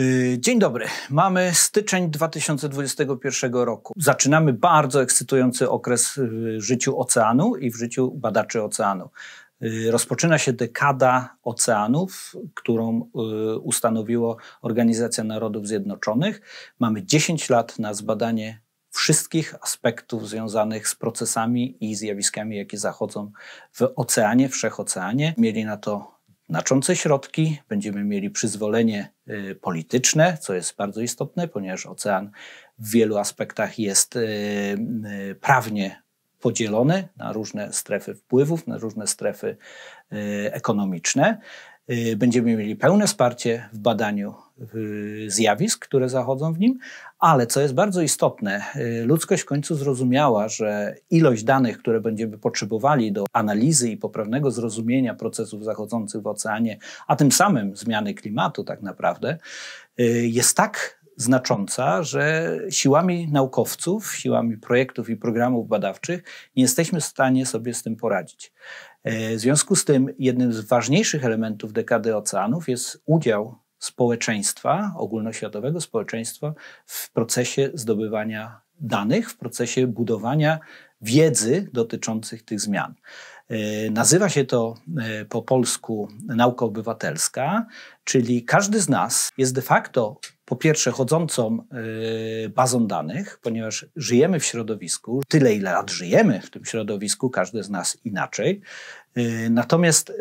Y, dzień dobry. Mamy styczeń 2021 roku. Zaczynamy bardzo ekscytujący okres w życiu oceanu i w życiu badaczy oceanu. Y, rozpoczyna się dekada oceanów, którą y, ustanowiła Organizacja Narodów Zjednoczonych. Mamy 10 lat na zbadanie wszystkich aspektów związanych z procesami i zjawiskami, jakie zachodzą w oceanie, wszechoceanie. Mieli na to znaczące środki, będziemy mieli przyzwolenie y, polityczne, co jest bardzo istotne, ponieważ ocean w wielu aspektach jest y, y, prawnie podzielony na różne strefy wpływów, na różne strefy ekonomiczne. Będziemy mieli pełne wsparcie w badaniu zjawisk, które zachodzą w nim, ale co jest bardzo istotne, y, ludzkość w końcu zrozumiała, że ilość danych, które będziemy potrzebowali do analizy i poprawnego zrozumienia procesów zachodzących w oceanie, a tym samym zmiany klimatu, tak naprawdę, jest tak znacząca, że siłami naukowców, siłami projektów i programów badawczych nie jesteśmy w stanie sobie z tym poradzić. W związku z tym jednym z ważniejszych elementów dekady oceanów jest udział społeczeństwa, ogólnoświatowego społeczeństwa w procesie zdobywania danych, w procesie budowania wiedzy dotyczących tych zmian. E, nazywa się to e, po polsku nauka obywatelska, czyli każdy z nas jest de facto po pierwsze chodzącą e, bazą danych, ponieważ żyjemy w środowisku, tyle ile lat żyjemy w tym środowisku, każdy z nas inaczej. Natomiast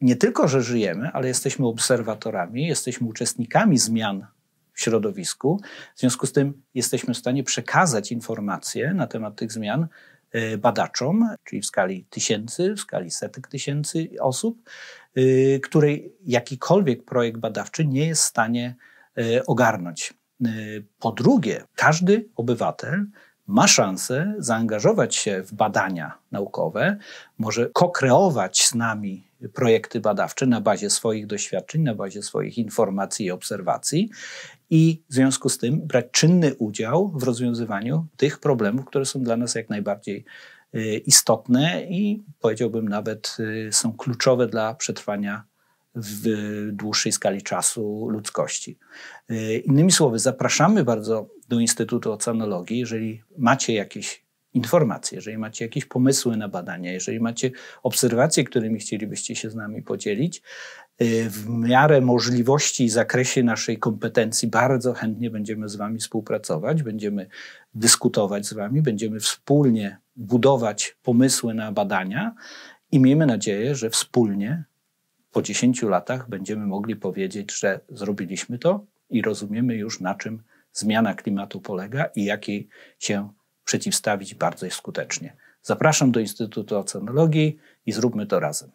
nie tylko, że żyjemy, ale jesteśmy obserwatorami, jesteśmy uczestnikami zmian w środowisku. W związku z tym jesteśmy w stanie przekazać informacje na temat tych zmian E, badaczom, czyli w skali tysięcy, w skali setek tysięcy osób, e, której jakikolwiek projekt badawczy nie jest w stanie e, ogarnąć. Po drugie, każdy obywatel ma szansę zaangażować się w badania naukowe, może kokreować z nami projekty badawcze na bazie swoich doświadczeń, na bazie swoich informacji i obserwacji i w związku z tym brać czynny udział w rozwiązywaniu tych problemów, które są dla nas jak najbardziej y, istotne i powiedziałbym nawet y, są kluczowe dla przetrwania w dłuższej skali czasu ludzkości. Y, innymi słowy, zapraszamy bardzo do Instytutu Oceanologii, jeżeli macie jakieś informacje, jeżeli macie jakieś pomysły na badania, jeżeli macie obserwacje, którymi chcielibyście się z nami podzielić, y, w miarę możliwości i zakresie naszej kompetencji bardzo chętnie będziemy z Wami współpracować, będziemy dyskutować z Wami, będziemy wspólnie budować pomysły na badania i miejmy nadzieję, że wspólnie po 10 latach będziemy mogli powiedzieć, że zrobiliśmy to i rozumiemy już na czym zmiana klimatu polega i jakiej się przeciwstawić bardzo skutecznie. Zapraszam do Instytutu Oceanologii i zróbmy to razem.